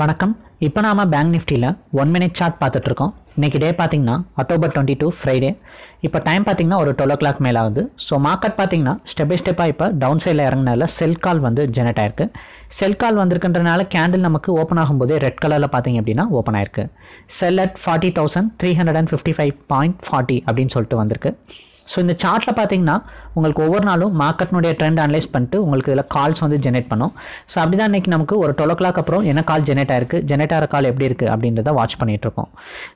வணக்கம். இப்போ நாம பேங்க் நிஃப்டியில் ஒன் மினிட் சார்ட் பார்த்துட்ருக்கோம். இன்றைக்கி டே பார்த்தீங்கன்னா அக்டோபர் டுவெண்ட்டி டூ ஃப்ரைடே இப்போ டைம் பார்த்தீங்கன்னா ஒரு டுவெல் ஓ கிளாக் மேலே ஆகுது. ஸோ மார்க்கெட் பார்த்தீங்கன்னா ஸ்டெப் பை ஸ்டெப்பாக இப்போ டவுன் சைடில் இறங்கினால செல் கால் வந்து ஜெனரேட் ஆயிருக்கு. செல் கால் வந்திருக்கின்றனால கேண்டில் நமக்கு ஓப்பன் ஆகும்போதே ரெட் கலரில் பார்த்தீங்க அப்படின்னா ஓப்பன் ஆயிருக்கு. Sell at forty thousand three hundred and fifty five point forty அப்படின்னு சொல்லிட்டு வந்திருக்கு. ஸோ இந்த சார்ட்டில் பார்த்தீங்கன்னா உங்களுக்கு ஒவ்வொரு நாளும் மார்க்கெட்னுடைய ட்ரெண்ட் அனலைஸ் பண்ணிட்டு உங்களுக்கு இதில் கால்ஸ் வந்து ஜெனரேட் பண்ணும். ஸோ அப்படி தான் இன்றைக்கி நமக்கு ஒரு டுவெல் ஓ கிளாக் அப்புறம் என்ன கால் ஜெனரேட் ஆயிருக்கு ஜெனரேட் ஆகிற கால் எப்படி இருக்குது அப்படின்றத வாட்ச் பண்ணிகிட்ருக்கோம்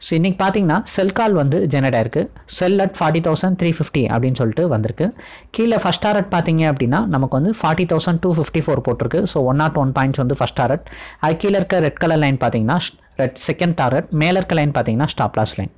ஸோ இன்றைக்கி பார்த்தீங்கன்னா செல் கால் வந்து ஜெனரேட் ஆயிருக்கு. Sell at forty thousand three fifty அப்படின்னு சொல்லிட்டு வந்திருக்கு. கீழே ஃபஸ்ட் டாரட் பார்த்தீங்க அப்படின்னா நமக்கு வந்து forty thousand two fifty four போட்டிருக்கு so one nought one points வந்து ஃபஸ்ட் டாரட் அது கீழே இருக்க ரெட் கலர் லைன் பார்த்தீங்கன்னா ரெட் செகண்ட் டாரட் மேலே இருக்க லைன் பார்த்தீங்கன்னா ஸ்டாப் லாஸ் லைன்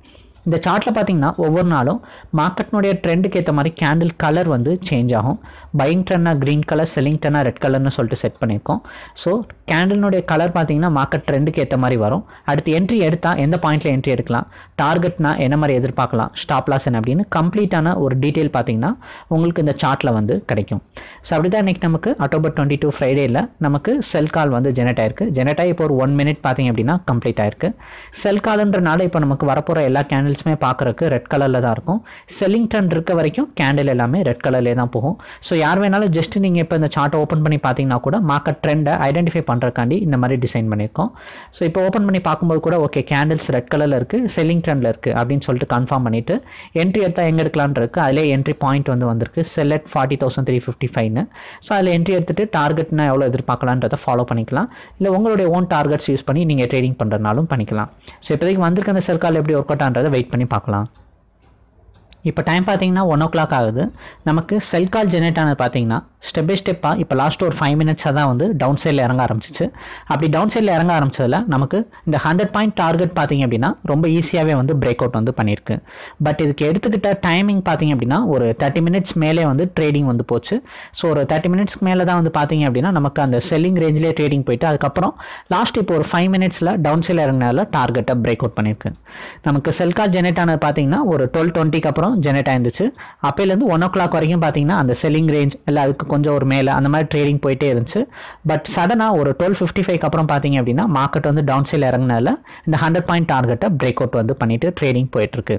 இந்த சார்ட்டில் பார்த்தீங்கன்னா ஒவ்வொரு நாளும் மார்க்கெட்னுடைய ட்ரெண்டுக்கு ஏற்ற மாதிரி கேண்டில் கலர் வந்து சேஞ்ச் ஆகும். பையிங் ட்ரெண்டாக க்ரீன் கலர் செல்லிங் ட்ரெண்டாக ரெட் கலர்னு சொல்லிட்டு செட் பண்ணியிருக்கோம். ஸோ கேண்டில்னுடைய கலர் பார்த்தீங்கன்னா மார்க்கெட் ட்ரெண்டுக்கு ஏற்ற மாதிரி வரும். அடுத்து என்ட்ரி எடுத்தால் எந்த பாயிண்ட்டில் என்ட்ரி எடுக்கலாம்? டார்கெட்னா என்ன மாதிரி எதிர்பார்க்கலாம்? ஸ்டாப் லாஸ் என்ன அப்படின்னு கம்ப்ளீட்டான ஒரு டீட்டெயில் பார்த்தீங்கன்னா உங்களுக்கு இந்த சார்ட்டில் வந்து கிடைக்கும். ஸோ அப்படி தான் இன்றைக்கி நமக்கு அக்டோபர் டுவெண்ட்டி டூ ஃப்ரைடேயில் நமக்கு செல் கால் வந்து ஜெனரேட் ஆயிருக்கு. ஜெனரேட் ஆகி இப்போ ஒரு ஒன் மினிட் பார்த்தீங்க அப்படின்னா கம்ப்ளீட் ஆயிருக்கு. செல் கால்ன்றனால இப்போ நமக்கு வரப்போகிற எல்லா கேண்டில் கேண்டில்ஸுமே பார்க்குறக்கு ரெட் கலரில் தான் இருக்கும். செல்லிங் ட்ரெண்ட் இருக்க வரைக்கும் கேண்டில் எல்லாமே ரெட் கலர்லேயே தான் போகும். ஸோ யார் வேணாலும் ஜஸ்ட் நீங்கள் இப்போ இந்த சார்ட்டை ஓப்பன் பண்ணி பார்த்தீங்கன்னா கூட மார்க்கெட் ட்ரெண்டை ஐடென்டிஃபை பண்ணுறக்காண்டி இந்த மாதிரி டிசைன் பண்ணியிருக்கோம். ஸோ இப்போ ஓப்பன் பண்ணி பார்க்கும்போது கூட ஓகே கேண்டில்ஸ் ரெட் கலரில் இருக்குது செல்லிங் ட்ரெண்டில் இருக்குது அப்படின்னு சொல்லிட்டு கன்ஃபார்ம் பண்ணிவிட்டு என்ட்ரி எடுத்தால் எங்கே எடுக்கலான் இருக்குது அதிலே என்ட்ரி பாயிண்ட் வந்து வந்திருக்கு. Sell at forty thousand three fifty ஃபைவ்னு ஸோ அதில் என்ட்ரி எடுத்துகிட்டு டார்கெட்னா எவ்வளோ எதிர்பார்க்கலான்றதை ஃபாலோ பண்ணிக்கலாம். இல்லை உங்களுடைய ஓன் டார்கெட்ஸ் யூஸ் பண்ணி நீங்கள் ட்ரேடிங் பண்ணுறதுனாலும் பண்ணிக்கலாம். ஸோ இப்போதைக்கு வந்திருக்க அந்த சர்க்கால் எப்படி ஒர்க் அவுட் ஆன்றதை வெயிட் பண்ணி பார்க்கலாம் இப்போ டைம் பார்த்தீங்கன்னா ஒன் ஓ கிளாக் ஆகுது. நமக்கு செல் கால் ஜெனரேட் ஆனது பார்த்தீங்கன்னா ஸ்டெப் பை ஸ்டெப்பாக இப்போ லாஸ்ட் ஒரு ஃபைவ் மினிட்ஸாக தான் வந்து டவுன் சைடில் இறங்க ஆரம்பிச்சிச்சு. அப்படி டவுன் சைடில் இறங்க ஆரம்பிச்சதில் நமக்கு இந்த ஹண்ட்ரட் பாயிண்ட் டார்கெட் பார்த்தீங்க அப்படின்னா ரொம்ப ஈஸியாகவே வந்து பிரேக் அவுட் வந்து பண்ணியிருக்கு பட் இதுக்கு எடுத்துக்கிட்ட டைமிங் பார்த்தீங்க அப்படின்னா ஒரு தேர்ட்டி மினிட்ஸ் மேலே வந்து ட்ரேடிங் வந்து போச்சு. ஸோ ஒரு தேர்ட்டி மினிட்ஸ்க்கு மேலே தான் வந்து பார்த்தீங்க அப்படின்னா நமக்கு அந்த செல்லிங் ரேஞ்சிலே ட்ரேடிங் போயிட்டு அதுக்கப்புறம் லாஸ்ட் இப்போ ஒரு ஃபைவ் மினிட்ஸில் டவுன் சைடில் இறங்கினால டார்கெட்டை பிரேக் அவுட் பண்ணியிருக்கு நமக்கு செல் கால் ஜெனரேட் ஆனது பார்த்தீங்கன்னா ஒரு டுவெல் டுவெண்ட்டிக்கு அப்புறம் ஜெனரேட் ஆயிருந்துச்சு. அப்போலேருந்து ஒன் ஓ கிளாக் வரைக்கும் பார்த்தீங்கன்னா அந்த செல்லிங் ரேஞ்ச் இல்லை அதுக்கு கொஞ்சம் ஒரு மேலே அந்த மாதிரி ட்ரேடிங் போயிட்டே இருந்துச்சு. பட் சடனாக ஒரு டுவெல் ஃபிஃப்டி ஃபைவ் அப்புறம் பார்த்தீங்க அப்படின்னா மார்க்கெட் வந்து டவுன் சைல் இறங்கினால இந்த ஹண்ட்ரட் பாயிண்ட் டார்கெட்டை பிரேக் அவுட் வந்து பண்ணிட்டு ட்ரேடிங் போயிட்டுருக்கு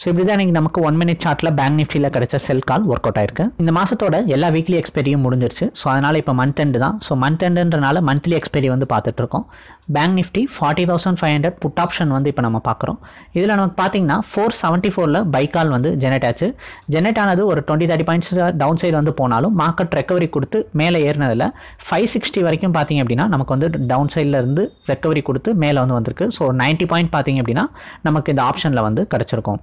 ஸோ இப்படி தான் நீங்கள் நமக்கு ஒன் மினிட் சார்ட்டில் பேங்க் நிஃப்டியில் கிடைச்ச செல் கால் ஒர்க் அவுட் ஆயிருக்கு. இந்த மாதத்தோட எல்லா வீக்லி எக்ஸ்பெரியும் முடிஞ்சிருச்சு. ஸோ அதனால் இப்போ மந்த் எண்டு தான். ஸோ மந்த் எண்டுன்றனால மந்த்லி எக்ஸ்பெரி வந்து பார்த்துட்டு இருக்கோம். Bank Nifty forty thousand five hundred put option வந்து இப்போ நம்ம பார்க்குறோம். இதில் நமக்கு பார்த்தீங்கன்னா ஃபோர் செவன்ட்டி ஃபோரில் பைக்கால் வந்து ஜெனரேட் ஆச்சு. ஜெனரேட் ஆனது ஒரு twenty thirty points down side வந்து போனாலும் மார்க்கெட் ரெக்கவரி கொடுத்து மேலே ஏறினதில் ஃபைவ் சிக்ஸ்டி வரைக்கும் பார்த்தீங்க அப்படின்னா நமக்கு வந்து டவுன் சைடில் இருந்து ரெக்கவரி கொடுத்து மேலே வந்து வந்திருக்கு. ஸோ நைன்ட்டி பாயிண்ட் பார்த்தீங்க அப்படின்னா நமக்கு இந்த ஆப்ஷனில் வந்து கிடச்சிருக்கும்.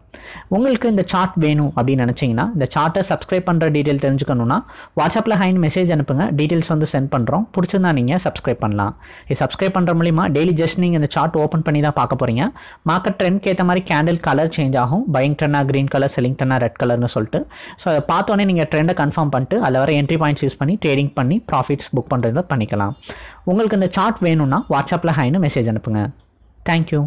உங்களுக்கு இந்த சார்ட் வேணும் அப்படின்னு நினச்சிங்கன்னா இந்த சார்ட்டை சப்ஸ்கிரைப் பண்ணுற டீட்டெயில் தெரிஞ்சுக்கணுன்னா வாட்ஸ்அப்பில் ஹைன் மெசேஜ் அனுப்புங்க. டீட்டெயில்ஸ் வந்து சென்ட் பண்ணுறோம் பிடிச்சிருந்தா நீங்கள் சப்ஸ்கிரைப் பண்ணலாம். இது சப்ஸ்கிரைப் பண்ணுற மூலிமா டெய்லி ஜஸ்ட் நீங்கள் இந்த சார்ட் ஓப்பன் பண்ணி தான் பார்க்க போகிறீங்க மார்க்கெட் ட்ரெண்ட்க்கு ஏற்ற மாதிரி கேண்டில் கலர் சேஞ்ச் ஆகும். பையிங் ட்ரெண்டாக க்ரீன் கலர் செல்லிங் ட்ரெண்டாக ரெட் கலர்னு சொல்லிட்டு. ஸோ அதை பார்த்தோன்னே நீங்கள் ட்ரெண்டை கன்ஃபார்ம் பண்ணிட்டு அதில் வர என்ட்ரி பாயிண்ட்ஸ் யூஸ் பண்ணி ட்ரேடிங் பண்ணி ப்ராஃபிட்ஸ் புக் பண்ணுறத பண்ணிக்கலாம். உங்களுக்கு இந்த சார்ட் வேணும்னா வாட்ஸ்அப்பில் ஹைன்னு மெசேஜ் அனுப்புங்க. தேங்க்யூ